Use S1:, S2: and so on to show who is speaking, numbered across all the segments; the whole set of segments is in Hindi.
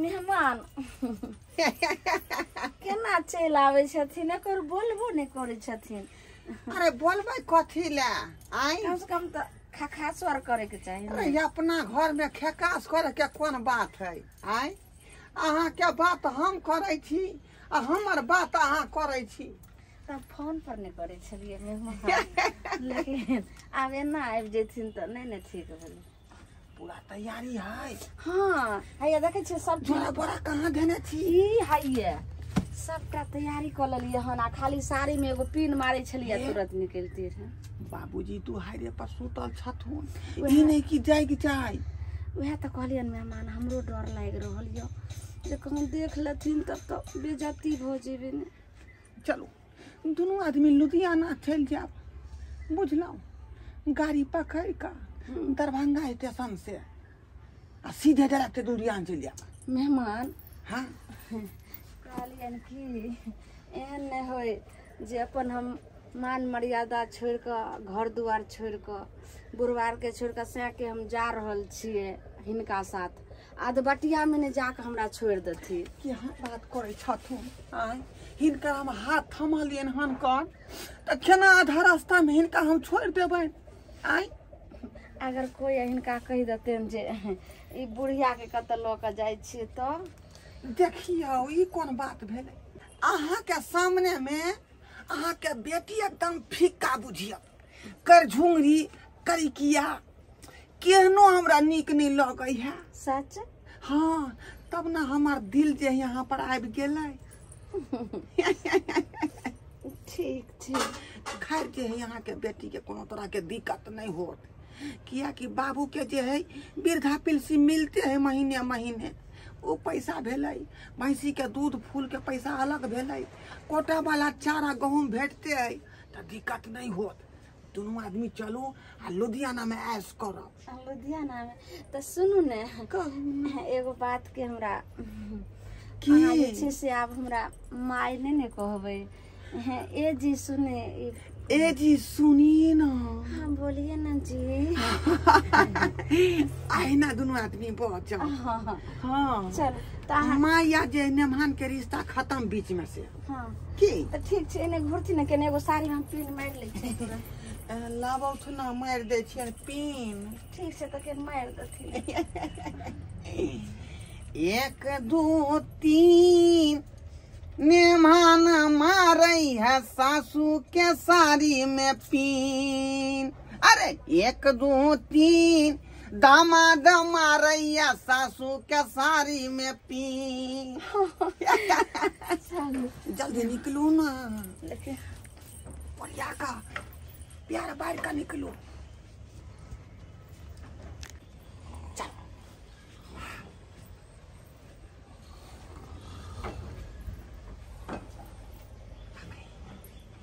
S1: मेहमान। केना चलि आबै छथिन? एकर बोलबो नहि करै छथिन।
S2: अरे बोलबै कथी ला? आई
S1: कम से कम तऽ खखासवर करे के चाही
S2: अरे अपना घर में खेकास करे के कोन बात है आई अहाँ के बात हम करे छी आ हमर बात अहाँ करे छी।
S1: तब फ़ोन पर नहीं करै छलियै लेकिन आब एना आबि जेथिन तऽ नहि ने ठीक भेलै
S2: पूरा तैयारी है
S1: हाँ हैया देखै छियै सब
S2: बोरा कहाँ देने छी
S1: ई हैया सबटा तैयारी कऽ लेलियै हन आ खाली साड़ी में एगो पिन मारै छलियै तुरंत निकलती रहे
S2: बाबूजी तू हाइरे पर सुतल छथुन ई नहीं कि जाय के चाही
S1: उएह तऽ कहलियनि मेहमान हमरो डर लागि रहल यऽ जे कहूँ देख लेथिन तब तऽ बेजती भऽ जेबै ने
S2: चलू दुनू आदमी लुधियाना चल जाब बुझल गाड़ी पकड़ कऽ दरभंगा स्टेशन से। आ सीधे डायरेक्ट लुधियाना चल जाब
S1: मेहमान।
S2: हाँ।
S1: कहलियनि कि एहन नहि होय जे अपन हम मान मर्यादा छोड़ि कऽ घर दुआर छोड़ि कऽ बुढ़वारके छोड़ि कऽ सैके हम जा रहल छियै हिनका साथ। अधबटियामे नहि जा कऽ हमरा छोड़ि देथिन।
S2: केहन बात करै छथुन? आय। हिनका हम हाथ थमलियनि हन कन? तऽ केना आधा रास्तामे हिनका हम छोड़ देबनि? आय।
S1: अगर कोई हिनका कह देतनि जे ई बुढ़ियाके कतऽ लऽ कऽ जाइ छियै तऽ?
S2: देखियौ ई कोन बात भेलै? अहाँके सामने मे अहाँके बेटी एकदम फीका बुझियौ। कर झुंगरी करिकिया केहनो हमरा नीक नहि लगै है।
S1: सच?
S2: हाँ तब ना हमार दिल जे यहाँ पर आबि गेलै।
S1: ठीक ठीक।
S2: खैर जे है यहाँ के बेटी के कोनो तरह के दिक्कत नहीं होत। किया कि बाबू के जे है वृद्धा पेंशन मिलते है महीने महीने। ओ पैसा भेलै भैंसी के दूध फूल के पैसा अलग भेलै। कोटा वाला चारा गहूम भेटते है तो दिक्कत नहीं होत। दुनू आदमी चलू आ लुधियाना में ऐश करब।
S1: लुधियाना में तऽ सुनू ने। एगो बात के हमरा
S2: की?
S1: अहाँ जे छै से आब हमरा माय नहि ने कहबै। ए जी सुने
S2: ए जी सुनिए ना।
S1: हाँ बोलिए ना जी।
S2: आहिना दुनू आदमी
S1: हाँ हाँ
S2: हाँ।
S1: चल
S2: माँ या जे के रिश्ता खत्म बीच में से।
S1: हाँ।
S2: की?
S1: तऽ ठीक छै एने घुरती ने केने एगो साड़ी हम पिन मारि लै छी।
S2: थु ना मारि दै पीन
S1: ठीक छै तऽ के मारि देथिन।
S2: एक दू तीन। नेमान मारै है सासू के साड़ी में पीन। अरे एक दू तीन। दामाद मारैया सासू के साड़ी में पीन। जल्दी निकलू ना। बढ़िया का प्यार बाहर का निकलो चल बढ़िया का निकलो निकलो जल्दी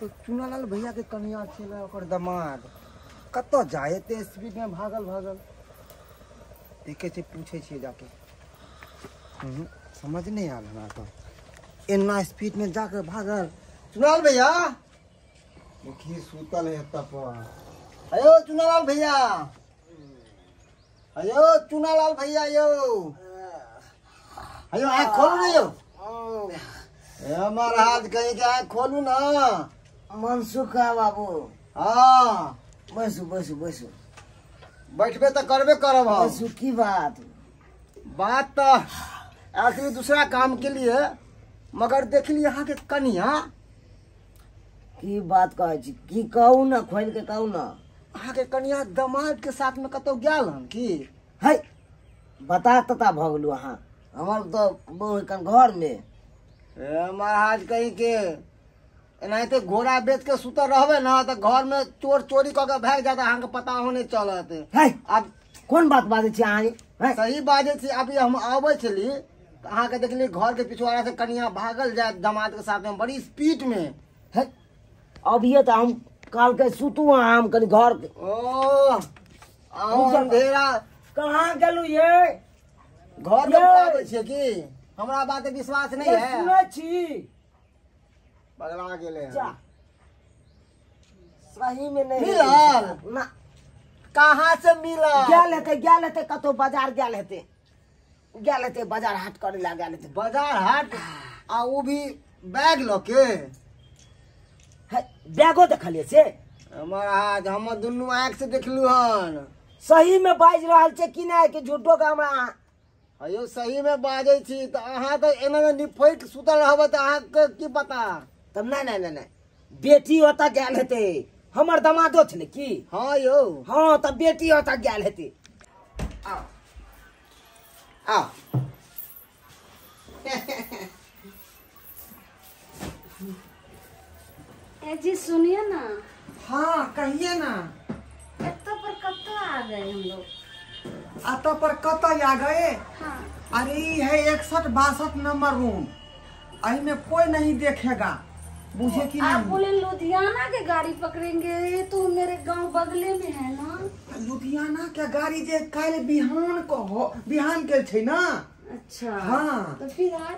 S3: तो चुनालाल भैया के कनिया छलै ओकर दामाद। कतऽ जाए एते स्पीड में भागल भागल देखे छै पूछे जाके। हम्म, समझ नहीं आयल हमरा तो एना स्पीड में जाकर भागल। चुनाल भैया। देखिए सुतल है पर अयो चुनालाल भैया। अयो चुनालाल भैया यो अयो आँख खोलू ने यो ए महाराज कहीं के आँख खोलू ना।
S4: मनसुख है बाबू।
S3: हाँ।
S4: बैसू बैसू बैसू।
S3: बैठबे तो करबे करब
S4: की बात?
S3: बात तो आखिर दूसरा काम के लिए मगर देख ली यहाँ के कनिया।
S4: की बात कहै छी की कहू ना खोल के कहू ना।
S3: अहाँ के कनिया दामाद के साथ में कतौ गेल हन की?
S4: है बता तता भऽ गेलू अहाँ। हमर तो बहु कन घर में।
S3: महाराज कहीं के एनाते घोड़ा बेच के सुतल रहबे ना तो घर में चोर चोरी कऽ के भाग जाता अहाँ के पता हो नहीं चलत।
S4: है
S3: अब
S4: कोन बात बाजै छी अहाँ
S3: सही बाजे छी अभी हम आबै छली तऽ अहाँके देखली घर के पिछवाड़ा से कनिया भागल जाए दामाद के साथ में बड़ी स्पीड में।
S4: है? अभी तो हम काल के सुतू हम कनी घर के
S3: अंधेरा।
S4: कहाँ गेलू ये?
S3: घर आबै छियै की? हमरा बात विश्वास नहीं है।
S4: सुनै छी।
S3: पगला गेले।
S4: जा। सही में नहीं
S3: मिलल?
S4: ना।
S3: कहाँ से मिला
S4: गेल हेतै गेल हेतै कतौ बाज़ार गेल हेतै। गेल हेतै बाज़ार हाट करे ला गेल हेतै
S3: बाज़ार हाट? आ वो भी बैग लो के
S4: है, बैगो देखलिए से?
S3: महाराज हम दुनू आँख से देखलू हन।
S4: सही में बाजि रहल छै कि नहीं कि झूठो के हमरा
S3: अयो सही में बाजै छी तऽ अहाँ तऽ एना में निफैक सुतल रहबै तऽ अहाँके की पता?
S4: तब नहीं नहीं नहीं नहीं। बेटी ओतऽ गेल हेतै। हमर दमादो छलै की?
S3: हाँ यौ।
S4: हाँ तब बेटी ओतऽ गेल हेतै।
S3: आओ
S1: ए जी सुनिए ना।
S2: हाँ कहिए ना।
S1: एतो पर कब आ गए हम लोग?
S2: आता पर कत आ गए?
S1: हाँ।
S2: अरे है इकसठ बासठ नंबर रूम। अही में कोई नहीं देखेगा। बुझे कि
S1: आप बोले लुधियाना के गाड़ी पकड़ेंगे ये तो मेरे गाँव बगले में है ना?
S2: लुधियाना के गाड़ी जे काल्हि बिहान को बिहान के छै ना?
S1: अच्छा।
S2: हाँ।
S1: तो फिर आज?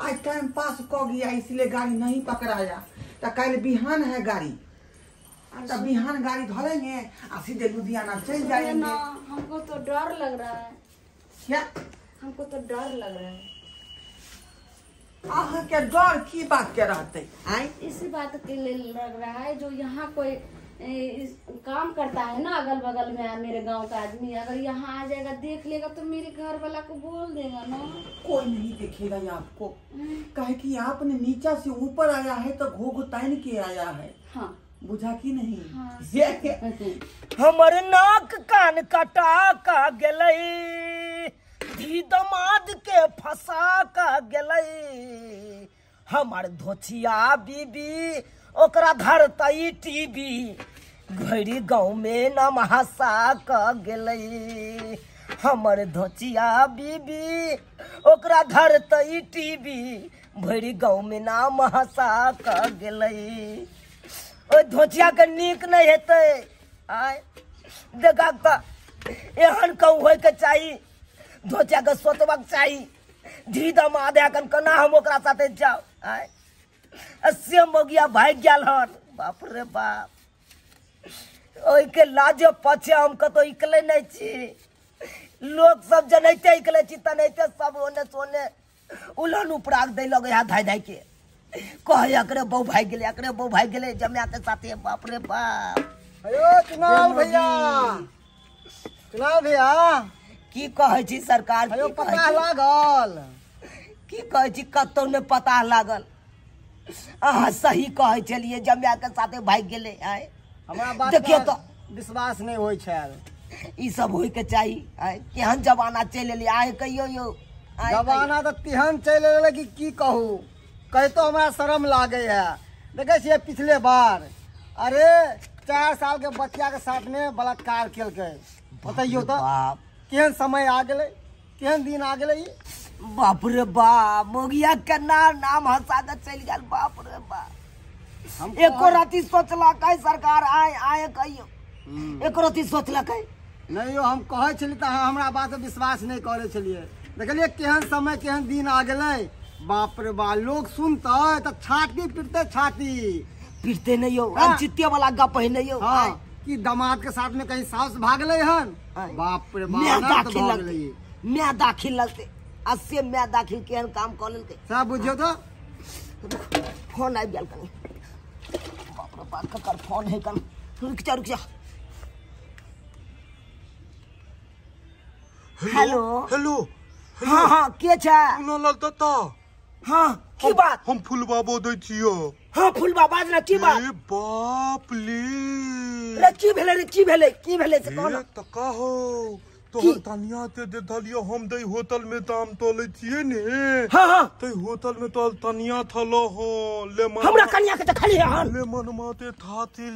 S2: आज टाइम पास क गया इसलिए गाड़ी नहीं पकड़ाया। तो कल बिहान है गाड़ी। तो बिहान गाड़ी धरेंगे और सीधे लुधियाना चल जाएँगे।
S1: ना हमको तो डर लग रहा है।
S2: क्या?
S1: हमको तो डर लग रहा है।
S2: अहाँ के डर की बात के रहते? आय।
S1: इसी बात के लिए लग रहा है जो यहाँ कोई काम करता है ना अगल बगल में मेरे गाँव का आदमी। अगर यहाँ आ जाएगा देख लेगा तो मेरे घर वाला को बोल देगा ना।
S2: कोई नहीं देखेगा ये आपको। कहे कि आपने नीचा से ऊपर आया है तो घोघ तान के आया है।
S1: हाँ।
S2: बुझा कि नहीं?
S1: हाँ।
S2: ये
S4: हमर नाक कान कटा का गेलै धी दमाद के फंसा का गेलै हमर धोचिया बीबी ओकरा धरतई टीवी घड़ी गाँव में नाम हंसा का गेलै हमर धोचिया बीबी, ओकरा धरतई टीवी भरि गाँव में नाम हंसा का गेलै ओइ धोतिया के निक नहीं हेतै। आय, देखा एहन कहू होइके चाही धोतिया के सोचबाक चाही। धी दमाद एखन केना हम ओकरा साथे जाउ। आय से मगिया भाग गया हन। बाप रे बाप। ओहिके लाजे पछे हम कतौ इकले नहीं छी। लोग सब जनैते इकले छी तनैते सब ओने सोने उलहन उपराग दै लगे हाथ धाय धाय के। कहे एकरे बहु भाग गेले एकरे बहु भाग गेले जमिया के साथे बाप रे बाप।
S3: अयो चुनाव भैया। चुनाव भैया।
S4: की कहै छी सरकार
S3: अयो पता लागल।
S4: की कहै छी कतौ ने पता लागल। अहाँ सही कहै छलिए जमिया के साथे भाग गेले आय
S3: हमरा बात पर विश्वास नहीं
S4: ई सब होय के चाही। आय केहन जमाना चलि एलिए आय कहियो यौ।
S3: जमाना तऽ तेहन चलि एलै कि की कहू? कहितो हमरा शरम लागे है। देखे छियै पिछले बार अरे चार साल के बच्चा के साथ में बलात्कार बतैयो तो केहन समय आ गए केहन दिन आ गए
S4: बाप रे बाप मोगिया केना नाम हंसा के चलि गेल बाप रे बाप। एको राति सोचलक है सरकार आय आय कहियो। एको राति सोचलक
S3: नहीं यौ हम कहै तऽ अहाँ हमरा बात विश्वास नहीं करै छलियै। देखलियै केहन समय केहन दिन आ गेलै। बाप रे बाप लोग सुनतै तऽ छाती पिटते छाती।
S4: पीटते नहीं हो।
S3: हाँ।
S4: चित्ते वाला गप है नहीं हो
S3: हाँ कि दामाद के साथ में कहीं सास भागले हन?
S4: हाँ।
S3: बाप रे बाप
S4: मैं दाखिल लगते। अस्से मैं दाखिल केहन काम कऽ लेलकै।
S3: सब बुझियौ तो?
S4: फ़ोन आबि गेल कनी। बाप रे बाप फ़ोन है कन रुक जा। रुक जा हेलो
S5: हेलो
S4: हाँ हाँ के छै?
S5: लाल दत्ता
S4: हाँ की बात?
S5: हम फुलबा बजै छियो।
S4: हाँ फुलबा बाज ना की बात?
S5: ए बाप ले
S4: रे। की भेलै रे की भेलै की भेलै से कहना
S5: ए त का हो
S4: की?
S5: तोहर तनिया ते दे हम होटल में दाम तोले छिए ने।
S4: हाँ हाँ।
S5: होटल में तोल तनिया थलो हो ले मन
S4: हमरा कन्या के देखली हन
S5: ले मन माते थाती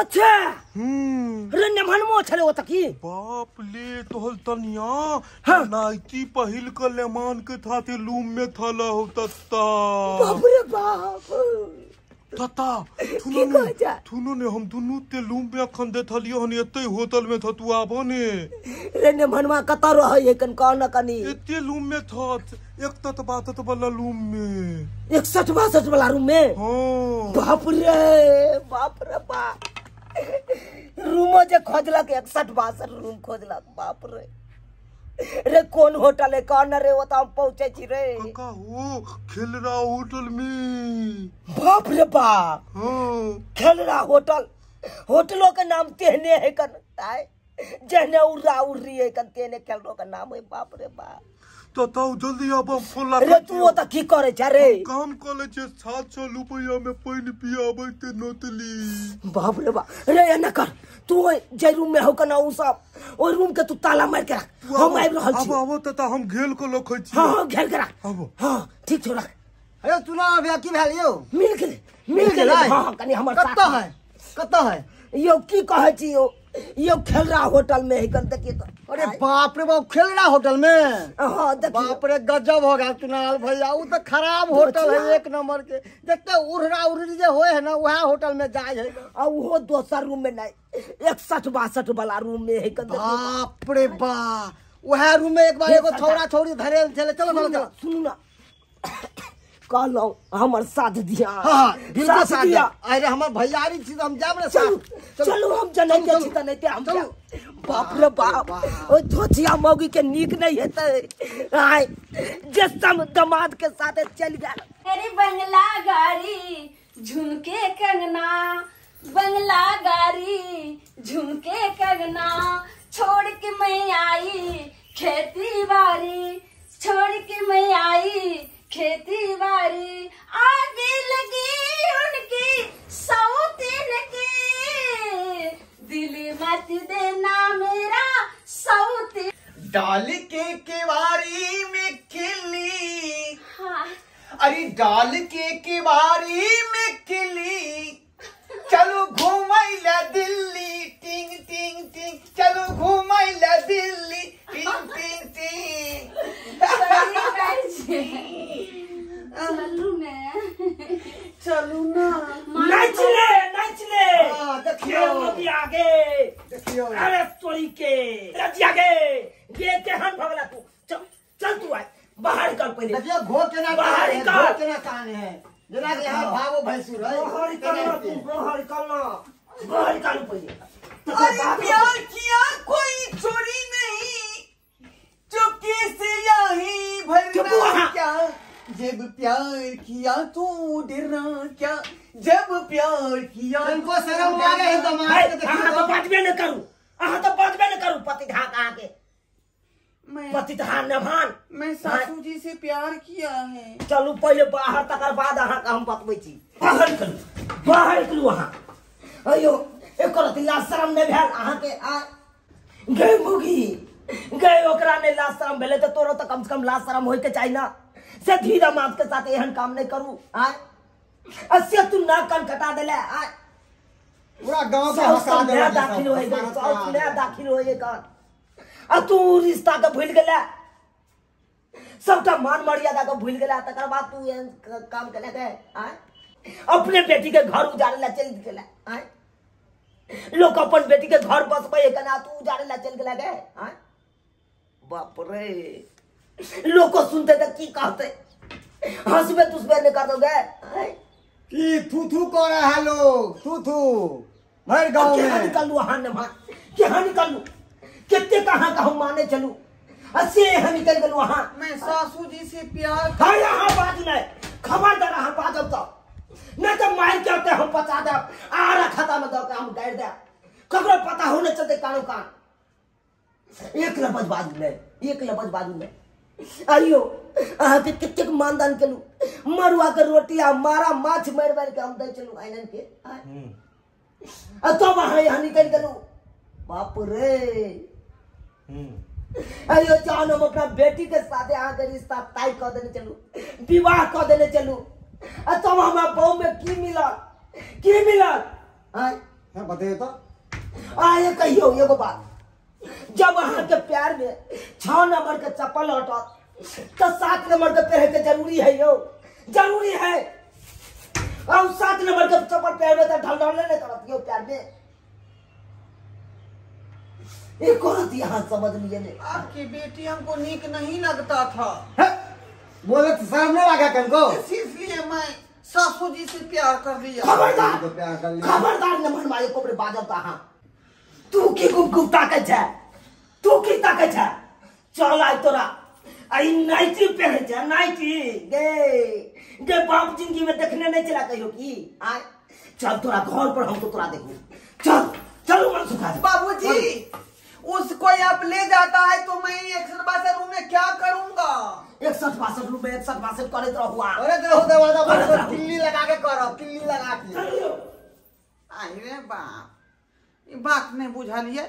S4: अच्छा।
S5: हम्म।
S4: रे नमहनमो छलै की?
S5: बाप ले तोहल तनिया
S4: हाँ।
S5: नाइटी पहिल के लेमान के थाते लूम में थला हो तत्ता
S4: बाप रे बाप।
S5: तता थुनो ने थुनो ने हम दुनू ते लूम में अखन देखलियो हन एते होटल में था तू आबो ने
S4: रे ने भनवा कतऽ रहै कन कहना कनी।
S5: एते लूम में थत एक तत बातत वाला लूम में
S4: इकसठ बासठ वाला रूम? में
S5: हाँ।
S4: बाप रे बाप रे बाप। रूमो जे खोजलक एकसठ बासठ रूम खोजलक बाप रे। रे कौन होटल है? कौन रे वो तो हम पहुँचे छी रे।
S5: कका हो खेलरा होटल में।
S4: बाप रे बाप।
S5: हाँ।
S4: खेलरा होटल। होटलों के नाम तेने है कन उड़ रहा उड़ रही है कन तेहने खेलरो का नाम है बाप रे बाप।
S5: तता जल्दी आब हम फ़ोन
S4: रे
S5: लगा
S4: तू ओतऽ की करे छ रे?
S5: काम कॉले छे सात सौ रुपया में पानी पियाबे ते नतली।
S4: बाप रे बाप। रे एना कर। तू जे रूम में हो कना उ सब ओइ रूम के तू ताला मार के रख। हम आबि रहल छी।
S5: अब आबो तता हम घेल को रखे छी
S4: हाँ हाँ घेर के रख।
S5: आबो।
S4: हाँ ठीक छौ रख।
S3: अरे तू ना भैया की भेल यौ?
S4: मिल गेलै मिल गेलै। हाँ कनी हमर साथ।
S3: कतऽ है? कतऽ है?
S4: यौ की कहै छी यौ? यौ खेलरा होटल में है कन देखिए तो
S3: अरे बाप रे बाप खेलना होटल में?
S4: हाँ
S3: बाप रे गजब हो गया कुणाल भैया वो तो खराब होटल है एक नंबर के। देखते उड़रा उड़री जे होए है ना वह होटल में जाए है।
S4: आ उहो दोसर रूम में नहीं इकसठ बासठ वाला रूम में है तो।
S3: बाप रे बा वह रूम में एक बार एगो छौड़ा छौड़ी धरे चले चलो चलो।
S4: सुनू ना। कहलौं हमर साथ दिया।
S3: हाँ हाँ साथ
S4: दिया।
S3: अरे हमार भैयारी छी हम जाब ना
S4: चलू
S3: साथ।
S4: चलू। हम जनै के छी त नहीं ते हम। बाप रे बाप ओ धोतिया मौगी के नीक नहीं हेतै। आय जे सम दमाद के साथे चल गेल।
S1: अरे बंगला गाड़ी झुमके कंगना। बंगला गाड़ी झुमके कंगना। छोड़ के मैं आई खेती बाड़ी। छोड़ के मैं आई खेती बाड़ी आगे लगी उनकी सौतीन के। दिल मत देना मेरा सौतीन
S6: डाल के केवारी में खिली।
S1: हाँ।
S6: अरे डाल के केवारी में खिली चलो घूमैला दिल्ली टिंग टिंग टिंग चलो घूमैला दिल्ली टिंग टिंग टिंग
S1: सही कहै छियै। चलू ने
S3: चलू ना
S4: नाच ले नाच ले
S3: हाँ, देखियो।
S4: ये मोदी आगे
S3: देखियो
S4: अरे तोरी के रज़ी आगे ये केहन भगला तू चल चल तू आय बाहर कर पहले
S3: देखियो घो केना
S4: बाहर
S3: कान है
S4: निकाल।
S3: घो केना कान है जना के यहाँ भागो भैंसुर है
S4: बाहर निकलना तू बाहर निकलना बाहर निकाल पहले
S6: जब प्यार किया तो डरना क्या जब प्यार किया
S3: इनको शर्म आ गई तो मार
S4: तो
S3: देखियो
S4: बातबे न करू अहाँ तो बातबे न करू पति धा कहाँ
S2: मैं
S4: पति धा न भान
S2: मैं सासू जी से प्यार किया है
S4: चलू पहले बाहर तकर बाद अहाँ हम बतबै छी बाहर निकलू बाहर निकलू अहाँ अयो एकर अथी लाज शरम नहि भेल अहाँ के आ गए मुगी गए ओकरा नहि लाज शरम भेलै तऽ तोरो तऽ कम से कम लाज शरम होय के चाही ना। से धीरे मास के साथ एहन काम नहीं करू आय। असे तू ना कन कटा देले आय।
S3: पूरा गाँव के
S4: सब
S3: हका देलक
S4: दाखिल होए गए नया
S3: करा
S4: दाखिल होए गए आ तू रिश्ता के भूल गेला। सबटा मान मर्यादा के भूल गेला तकर बाद तू एहन काम केले के आय। अपने बेटी के घर उजाड़े ला चल गेला आय। लोग अपन बेटी के घर बसबै कना तू उजाड़े ला चल गेला के आय बाप रे। लोग को सुनते तो की कहते? हंसबे तुसबे नहीं कर दोगे आय
S3: की थू थू कर रहा है लोग? थू थू। भर गाँव
S4: केहाँ
S3: में।
S4: निकलू अहाँ ने मान केहाँ निकलू? केते कहाँ का हम माने चलू? असे यहाँ निकल गेलू अहाँ
S2: मैं सासू जी से प्यार
S4: हाँ यहाँ बात नहीं खबरदार अहाँ बाजब तो नहीं तो मार के होते हम पचा दे। आरा खाता में दो के हम गाड़ दे। ककरो पता होने चलते कानो कान। एक लबज बाजू नहीं एक लबज बाजू नहीं आइयो अहाँ के कितेक मानदान केलू मरुआ के रोटी आ मारा माछ मारि मारि के हम दे चलू आइनन के। आय। आ तब अहाँ यहाँ निकल गेलू बाप रे। अयो जान हम अपना बेटी के साथे अहाँ के रिश्ता तय कर देने चलू विवाह कर देने चलू तब हमरा बहू में की मिलल की आय
S3: हाँ, बताइए तो।
S4: आए कहियो एगो बात। जब अहाँ के प्यार में छह नंबर के चप्पल हटत तो सात नंबर के पहने के ज़रूरी है यो। ज़रूरी है। और सात नंबर के चप्पल पहन लेता ढल ढल ले लेता रहती हो प्यार में। एक औरत यहाँ समझ लिए ने
S2: आपकी बेटी हमको नीक नहीं लगता था।
S3: है? बोले तो सामने लगा कनको
S2: इसलिए मैं सासू जी से प्यार कर दिया
S4: खबरदार।
S3: तो प्यार कर लिया
S4: खबरदार न मन मारे कोपरे बाजब ता तू की गुप गुप ताके छै तू की ताके छै चल आइ तोरा। आई नाइटी पहने छै नाइटी। गे गे बाप ज़िंदगी में देखने नहीं चला कहियो की। आय। चल तोरा घर पर हम तो तोरा देखू चल चल मन सुखा
S2: बाबूजी। उसको आप ले जाता है तो मैं इकसठ बासठ रूम में क्या करूँगा?
S4: इकसठ बासठ रूम में इकसठ बासठ
S3: करे तो हुआ अरे तो किल्ली लगा के करो किल्ली लगा के।
S2: आई रे बाप। ये बात नहीं बुझलिए